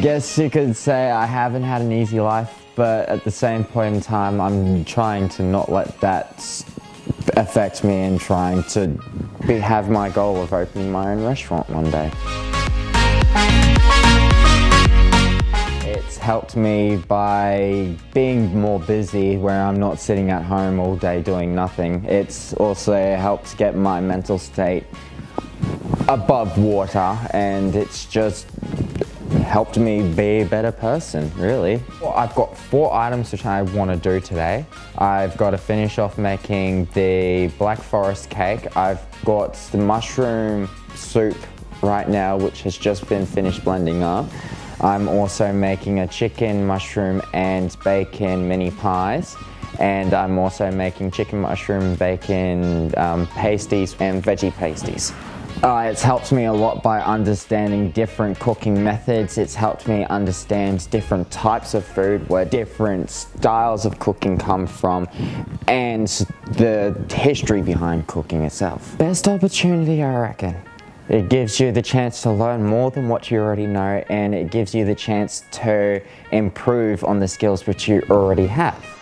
guess you could say I haven't had an easy life, but at the same point in time, I'm trying to not let that affect me and trying to be, have my goal of opening my own restaurant one day. It's helped me by being more busy where I'm not sitting at home all day doing nothing. It's also helped get my mental state above water and it's just helped me be a better person, really. Well, I've got four items which I want to do today. I've got to finish off making the Black Forest cake. I've got the mushroom soup right now, which has just been finished blending up. I'm also making a chicken, mushroom and bacon mini pies and I'm also making chicken, mushroom, bacon um, pasties and veggie pasties. Uh, it's helped me a lot by understanding different cooking methods. It's helped me understand different types of food, where different styles of cooking come from, and the history behind cooking itself. Best opportunity, I reckon. It gives you the chance to learn more than what you already know, and it gives you the chance to improve on the skills which you already have.